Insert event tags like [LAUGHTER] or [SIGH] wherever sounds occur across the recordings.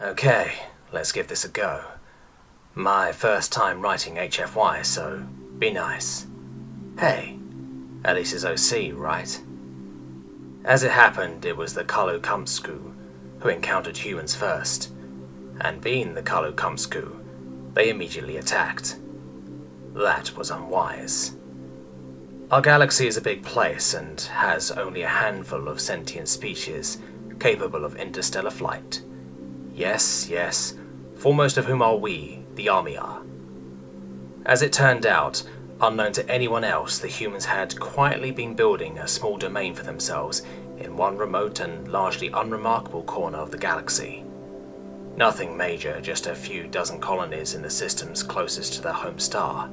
Okay, let's give this a go. My first time writing HFY, so be nice. Hey, at least it's OC, right? As it happened, it was the Kalu Kamsku who encountered humans first, and being the Kalu Kamsku, they immediately attacked. That was unwise. Our galaxy is a big place and has only a handful of sentient species capable of interstellar flight. Yes, yes, foremost of whom are we, the Armia. As it turned out, unknown to anyone else, the humans had quietly been building a small domain for themselves in one remote and largely unremarkable corner of the galaxy. Nothing major, just a few dozen colonies in the systems closest to their home star.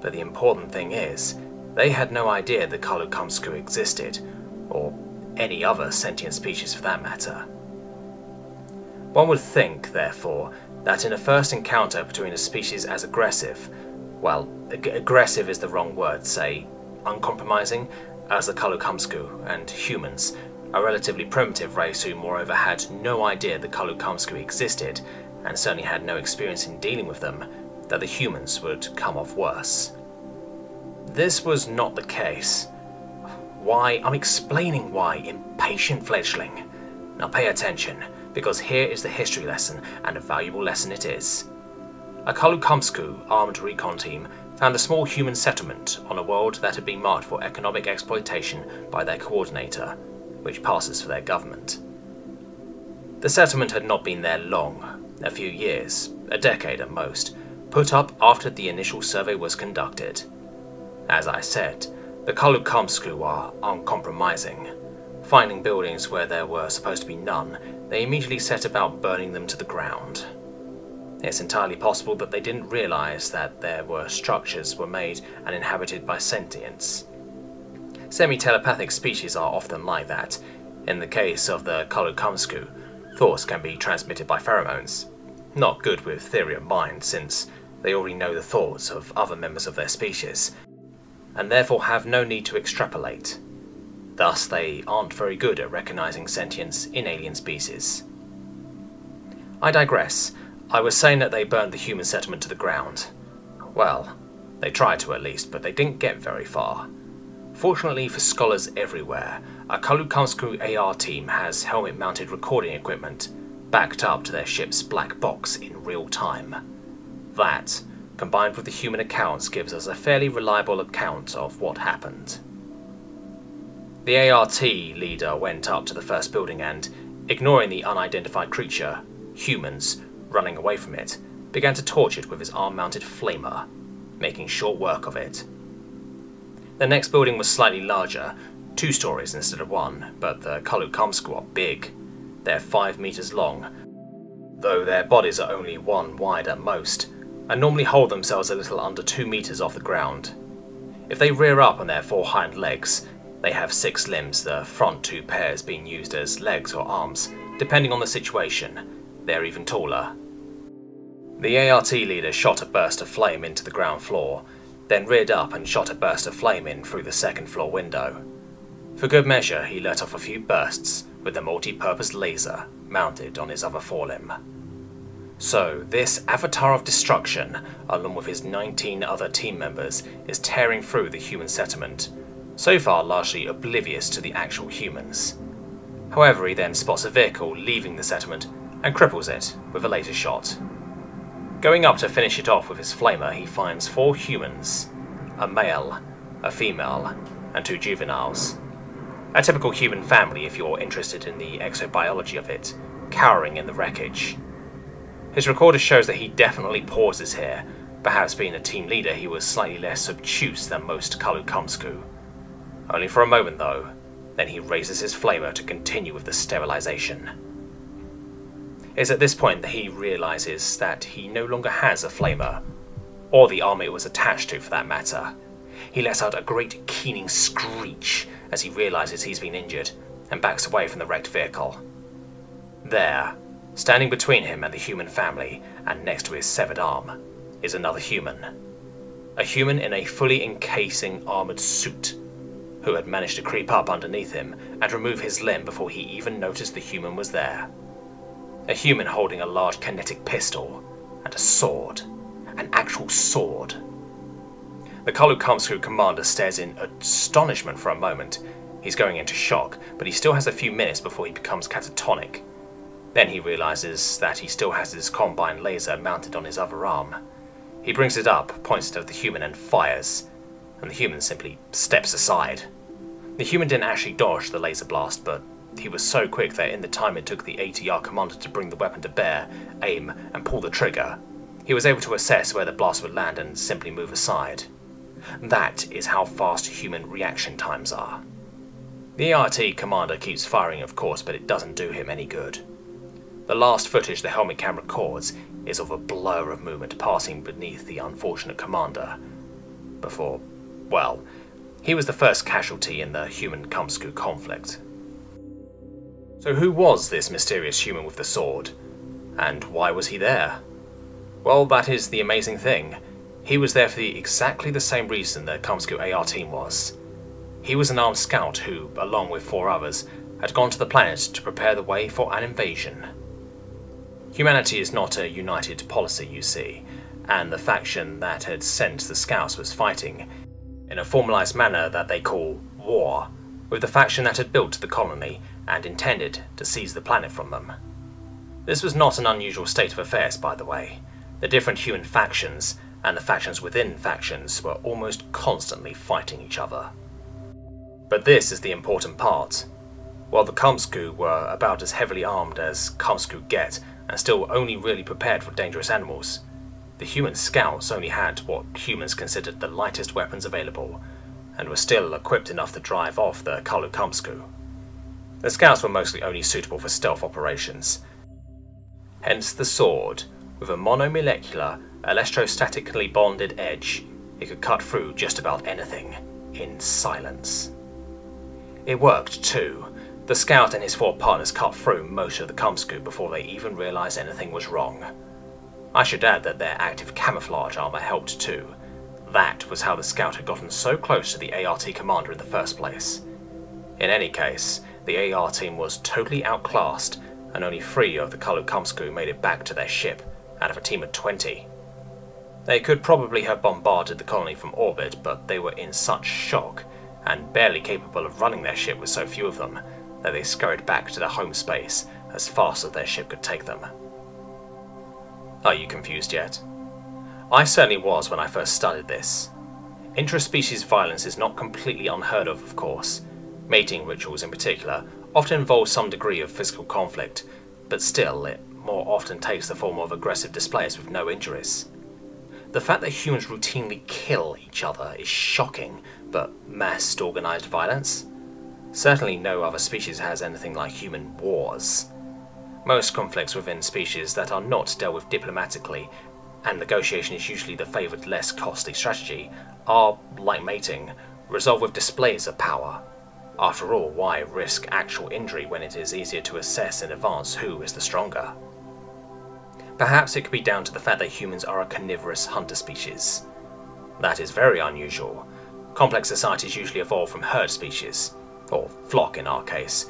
But the important thing is, they had no idea the Kalukumsku existed, or any other sentient species for that matter. One would think, therefore, that in a first encounter between a species as aggressive, well, ag aggressive is the wrong word, say, uncompromising, as the Kalukamsku and humans, a relatively primitive race who moreover had no idea the Kalukamsku existed, and certainly had no experience in dealing with them, that the humans would come off worse. This was not the case. Why? I'm explaining why, impatient fledgling. Now pay attention because here is the history lesson, and a valuable lesson it is. A Kalukamsku armed recon team found a small human settlement on a world that had been marked for economic exploitation by their coordinator, which passes for their government. The settlement had not been there long, a few years, a decade at most, put up after the initial survey was conducted. As I said, the Kalukamsku are uncompromising. Finding buildings where there were supposed to be none, they immediately set about burning them to the ground. It's entirely possible that they didn't realize that there were structures were made and inhabited by sentients. Semi-telepathic species are often like that. In the case of the Kalukamsku, thoughts can be transmitted by pheromones. Not good with theory of mind, since they already know the thoughts of other members of their species, and therefore have no need to extrapolate. Thus, they aren't very good at recognizing sentience in alien species. I digress. I was saying that they burned the human settlement to the ground. Well, they tried to at least, but they didn't get very far. Fortunately for scholars everywhere, a Kalukamsku AR team has helmet mounted recording equipment backed up to their ship's black box in real time. That, combined with the human accounts, gives us a fairly reliable account of what happened. The ART leader went up to the first building and, ignoring the unidentified creature, humans, running away from it, began to torch it with his arm mounted flamer, making short work of it. The next building was slightly larger, two stories instead of one, but the Kalukamsku are big. They're five meters long, though their bodies are only one wide at most, and normally hold themselves a little under two meters off the ground. If they rear up on their four hind legs, they have six limbs, the front two pairs being used as legs or arms, depending on the situation. They're even taller. The ART leader shot a burst of flame into the ground floor, then reared up and shot a burst of flame in through the second floor window. For good measure, he let off a few bursts with a multi-purpose laser mounted on his other forelimb. So, this avatar of destruction, along with his 19 other team members, is tearing through the human settlement, so far largely oblivious to the actual humans. However, he then spots a vehicle leaving the settlement and cripples it with a laser shot. Going up to finish it off with his flamer, he finds four humans a male, a female, and two juveniles. A typical human family if you're interested in the exobiology of it, cowering in the wreckage. His recorder shows that he definitely pauses here. Perhaps being a team leader, he was slightly less obtuse than most Kalukamsku. Only for a moment, though. Then he raises his flamer to continue with the sterilization. It's at this point that he realizes that he no longer has a flamer, or the arm it was attached to for that matter. He lets out a great keening screech as he realizes he's been injured and backs away from the wrecked vehicle. There, standing between him and the human family and next to his severed arm, is another human. A human in a fully encasing armored suit who had managed to creep up underneath him and remove his limb before he even noticed the human was there. A human holding a large kinetic pistol and a sword. An actual sword. The Kolu commander stares in astonishment for a moment. He's going into shock, but he still has a few minutes before he becomes catatonic. Then he realizes that he still has his combine laser mounted on his other arm. He brings it up, points it at the human, and fires, and the human simply steps aside. The human didn't actually dodge the laser blast, but he was so quick that in the time it took the ATR commander to bring the weapon to bear, aim, and pull the trigger, he was able to assess where the blast would land and simply move aside. That is how fast human reaction times are. The ART commander keeps firing, of course, but it doesn't do him any good. The last footage the helmet cam records is of a blur of movement passing beneath the unfortunate commander. Before, well, he was the first casualty in the human Kumsku conflict. So, who was this mysterious human with the sword? And why was he there? Well, that is the amazing thing. He was there for the, exactly the same reason the Kumsku AR team was. He was an armed scout who, along with four others, had gone to the planet to prepare the way for an invasion. Humanity is not a united policy, you see, and the faction that had sent the scouts was fighting, in a formalized manner that they call war, with the faction that had built the colony and intended to seize the planet from them. This was not an unusual state of affairs, by the way. The different human factions and the factions within factions were almost constantly fighting each other. But this is the important part. While the Kumsku were about as heavily armed as Kumsku get, and still only really prepared for dangerous animals, the human scouts only had what humans considered the lightest weapons available, and were still equipped enough to drive off the Kalu Kumsku. The scouts were mostly only suitable for stealth operations. Hence the sword, with a monomolecular electrostatically bonded edge, it could cut through just about anything, in silence. It worked too. The scout and his four partners cut through most of the Kumsku before they even realised anything was wrong. I should add that their active camouflage armour helped too. That was how the scout had gotten so close to the ART commander in the first place. In any case, the AR team was totally outclassed, and only three of the Kalukumsku made it back to their ship, out of a team of 20. They could probably have bombarded the colony from orbit, but they were in such shock, and barely capable of running their ship with so few of them, that they scurried back to their home space as fast as their ship could take them. Are you confused yet? I certainly was when I first studied this. Interspecies violence is not completely unheard of, of course. Mating rituals, in particular, often involve some degree of physical conflict, but still, it more often takes the form of aggressive displays with no injuries. The fact that humans routinely kill each other is shocking, but massed organized violence? Certainly no other species has anything like human wars. Most conflicts within species that are not dealt with diplomatically, and negotiation is usually the favoured less costly strategy, are, like mating, resolved with displays of power. After all, why risk actual injury when it is easier to assess in advance who is the stronger? Perhaps it could be down to the fact that humans are a carnivorous hunter species. That is very unusual. Complex societies usually evolve from herd species, or flock in our case,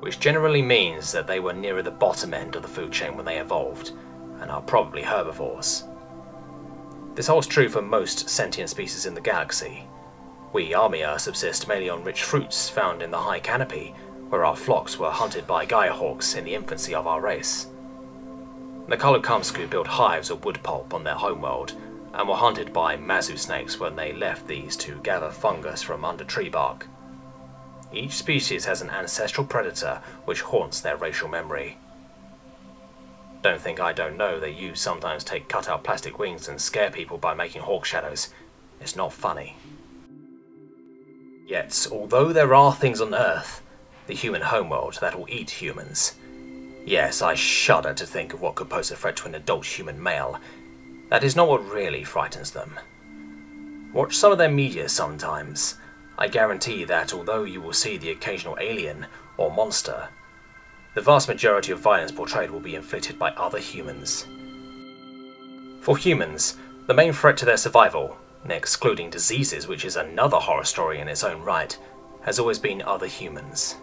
which generally means that they were nearer the bottom end of the food chain when they evolved, and are probably herbivores. This holds true for most sentient species in the galaxy. We Armia subsist mainly on rich fruits found in the high canopy, where our flocks were hunted by Gaiahawks in the infancy of our race. The Kolokamsku built hives of wood pulp on their homeworld, and were hunted by mazu snakes when they left these to gather fungus from under tree bark. Each species has an ancestral predator which haunts their racial memory. Don't think I don't know that you sometimes take cut-out plastic wings and scare people by making hawk shadows. It's not funny. Yet, although there are things on Earth, the human homeworld, that will eat humans, Yes, I shudder to think of what could pose a threat to an adult human male. That is not what really frightens them. Watch some of their media sometimes. I guarantee that although you will see the occasional alien or monster, the vast majority of violence portrayed will be inflicted by other humans. For humans, the main threat to their survival, excluding diseases, which is another horror story in its own right, has always been other humans.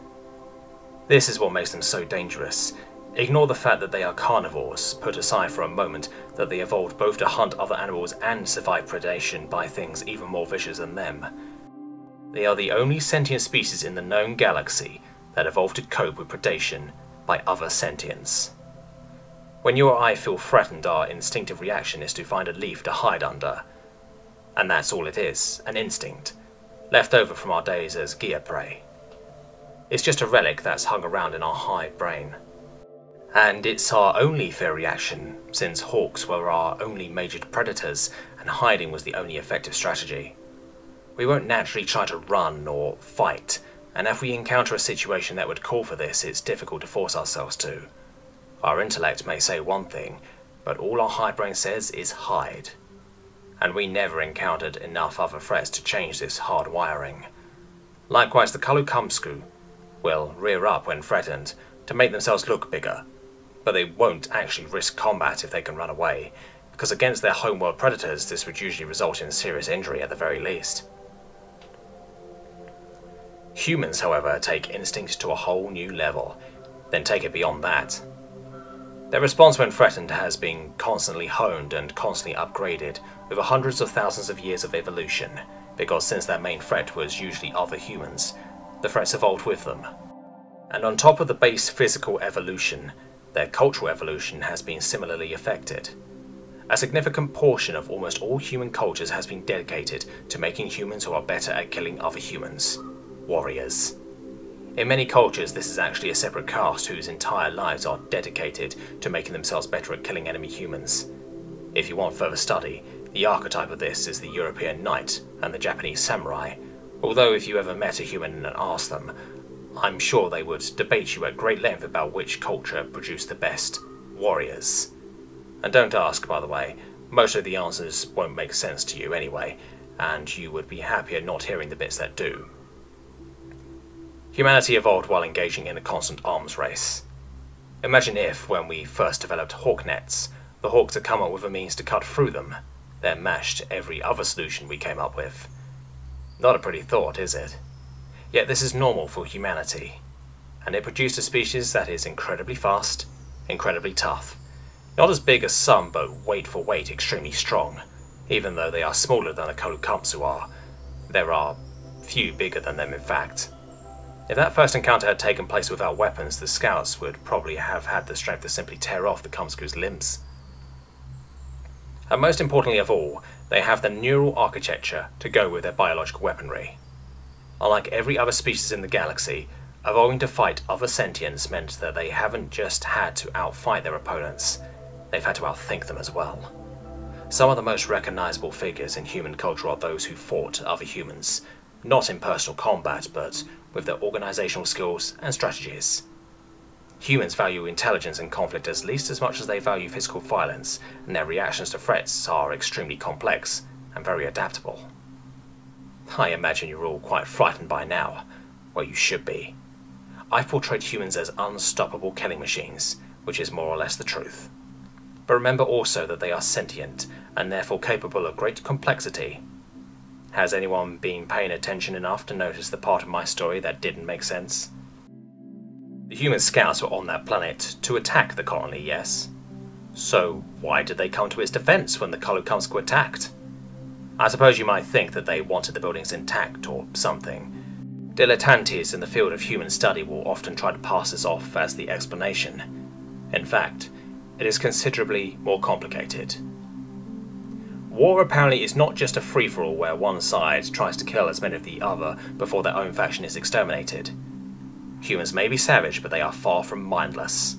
This is what makes them so dangerous, Ignore the fact that they are carnivores, put aside for a moment that they evolved both to hunt other animals and survive predation by things even more vicious than them. They are the only sentient species in the known galaxy that evolved to cope with predation by other sentients. When you or I feel threatened, our instinctive reaction is to find a leaf to hide under. And that's all it is an instinct, left over from our days as gear prey. It's just a relic that's hung around in our hive brain. And it's our only fair reaction, since hawks were our only major predators and hiding was the only effective strategy. We won't naturally try to run or fight, and if we encounter a situation that would call for this, it's difficult to force ourselves to. Our intellect may say one thing, but all our hive brain says is hide. And we never encountered enough other threats to change this hard wiring. Likewise, the Kalukamsku will rear up when threatened to make themselves look bigger, but they won't actually risk combat if they can run away, because against their homeworld predators this would usually result in serious injury at the very least. Humans, however, take instinct to a whole new level, then take it beyond that. Their response when threatened has been constantly honed and constantly upgraded over hundreds of thousands of years of evolution, because since their main threat was usually other humans, the threats evolved with them. And on top of the base physical evolution, their cultural evolution has been similarly affected. A significant portion of almost all human cultures has been dedicated to making humans who are better at killing other humans warriors. In many cultures, this is actually a separate caste whose entire lives are dedicated to making themselves better at killing enemy humans. If you want further study, the archetype of this is the European knight and the Japanese samurai, although if you ever met a human and asked them, I'm sure they would debate you at great length about which culture produced the best warriors. And don't ask, by the way, most of the answers won't make sense to you anyway, and you would be happier not hearing the bits that do. Humanity evolved while engaging in a constant arms race. Imagine if, when we first developed hawk nets, the hawks had come up with a means to cut through them, then mashed every other solution we came up with. Not a pretty thought, is it? Yet this is normal for humanity, and it produced a species that is incredibly fast, incredibly tough. Not as big as some, but weight for weight extremely strong, even though they are smaller than the Kalukamsu are. There are few bigger than them in fact. If that first encounter had taken place without weapons, the scouts would probably have had the strength to simply tear off the Kamsku's limbs. And most importantly of all, they have the neural architecture to go with their biological weaponry. Unlike every other species in the galaxy, evolving to fight other sentients meant that they haven't just had to outfight their opponents, they've had to outthink them as well. Some of the most recognizable figures in human culture are those who fought other humans, not in personal combat, but with their organizational skills and strategies. Humans value intelligence in conflict as least as much as they value physical violence, and their reactions to threats are extremely complex and very adaptable. I imagine you're all quite frightened by now. Well, you should be. I've portrayed humans as unstoppable killing machines, which is more or less the truth. But remember also that they are sentient, and therefore capable of great complexity. Has anyone been paying attention enough to notice the part of my story that didn't make sense? The human scouts were on that planet to attack the colony, yes? So why did they come to its defense when the Kalukamsku attacked? I suppose you might think that they wanted the buildings intact or something. Dilettantes in the field of human study will often try to pass this off as the explanation. In fact, it is considerably more complicated. War apparently is not just a free for all where one side tries to kill as many of the other before their own faction is exterminated. Humans may be savage, but they are far from mindless.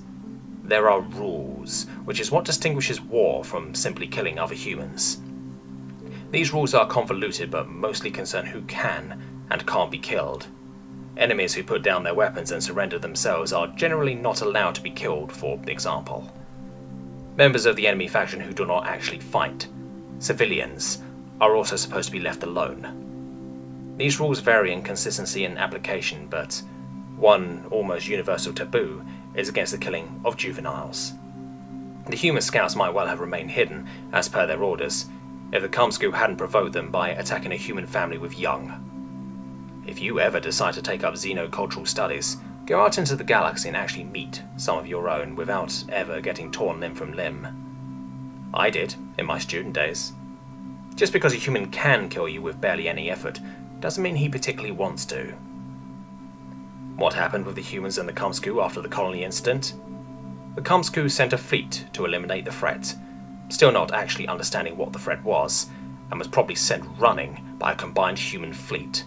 There are rules, which is what distinguishes war from simply killing other humans. These rules are convoluted but mostly concern who can and can't be killed. Enemies who put down their weapons and surrender themselves are generally not allowed to be killed, for example. Members of the enemy faction who do not actually fight, civilians, are also supposed to be left alone. These rules vary in consistency and application, but one almost universal taboo is against the killing of juveniles. The human scouts might well have remained hidden, as per their orders, if the Kamsku hadn't provoked them by attacking a human family with young. If you ever decide to take up xenocultural studies, Go out into the galaxy and actually meet some of your own without ever getting torn limb from limb. I did, in my student days. Just because a human can kill you with barely any effort doesn't mean he particularly wants to. What happened with the humans and the Kumsku after the colony incident? The Kumsku sent a fleet to eliminate the threat, still not actually understanding what the threat was, and was probably sent running by a combined human fleet.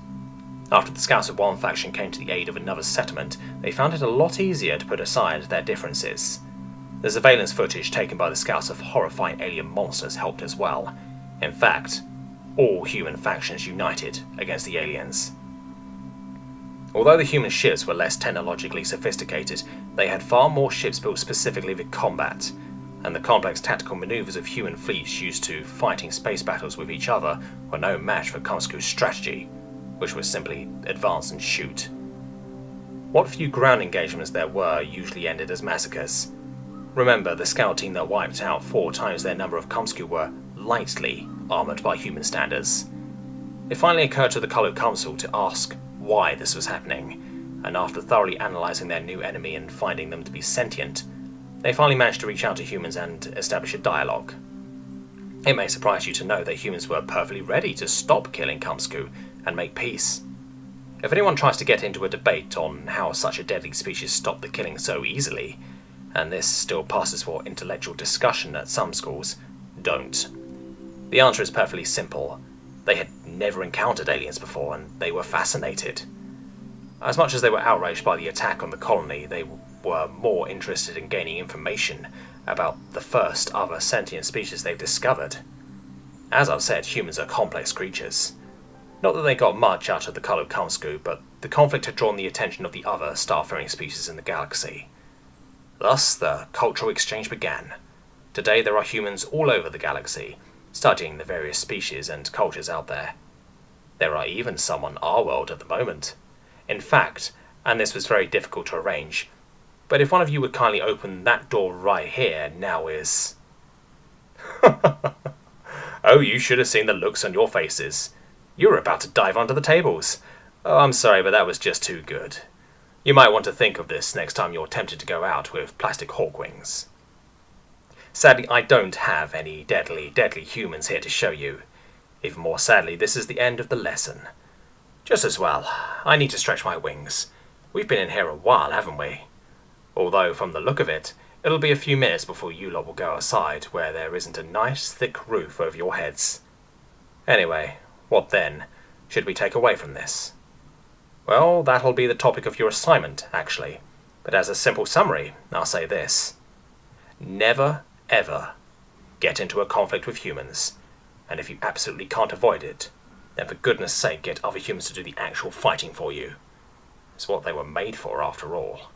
After the scouts of one faction came to the aid of another settlement, they found it a lot easier to put aside their differences. The surveillance footage taken by the scouts of horrifying alien monsters helped as well. In fact, all human factions united against the aliens. Although the human ships were less technologically sophisticated, they had far more ships built specifically for combat, and the complex tactical maneuvers of human fleets used to fighting space battles with each other were no match for Kumsku's strategy, which was simply advance and shoot. What few ground engagements there were usually ended as massacres. Remember, the scout team that wiped out four times their number of Kumsku were lightly armoured by human standards. It finally occurred to the Colu Council to ask why this was happening, and after thoroughly analysing their new enemy and finding them to be sentient, they finally managed to reach out to humans and establish a dialogue. It may surprise you to know that humans were perfectly ready to stop killing Kumsku and make peace. If anyone tries to get into a debate on how such a deadly species stopped the killing so easily, and this still passes for intellectual discussion at some schools, don't. The answer is perfectly simple. They had never encountered aliens before, and they were fascinated. As much as they were outraged by the attack on the colony, they were more interested in gaining information about the first other sentient species they've discovered. As I've said, humans are complex creatures. Not that they got much out of the Colu Kumsku, but the conflict had drawn the attention of the other starfaring species in the galaxy. Thus, the cultural exchange began. Today there are humans all over the galaxy, studying the various species and cultures out there. There are even some on our world at the moment. In fact, and this was very difficult to arrange, but if one of you would kindly open that door right here, now is. [LAUGHS] oh, you should have seen the looks on your faces. You were about to dive onto the tables. Oh, I'm sorry, but that was just too good. You might want to think of this next time you're tempted to go out with plastic hawk wings. Sadly, I don't have any deadly, deadly humans here to show you. Even more sadly, this is the end of the lesson. Just as well, I need to stretch my wings. We've been in here a while, haven't we? Although, from the look of it, it'll be a few minutes before you lot will go outside where there isn't a nice thick roof over your heads. Anyway, what then should we take away from this? Well, that'll be the topic of your assignment, actually. But as a simple summary, I'll say this. Never ever get into a conflict with humans, and if you absolutely can't avoid it, then for goodness sake get other humans to do the actual fighting for you. It's what they were made for, after all.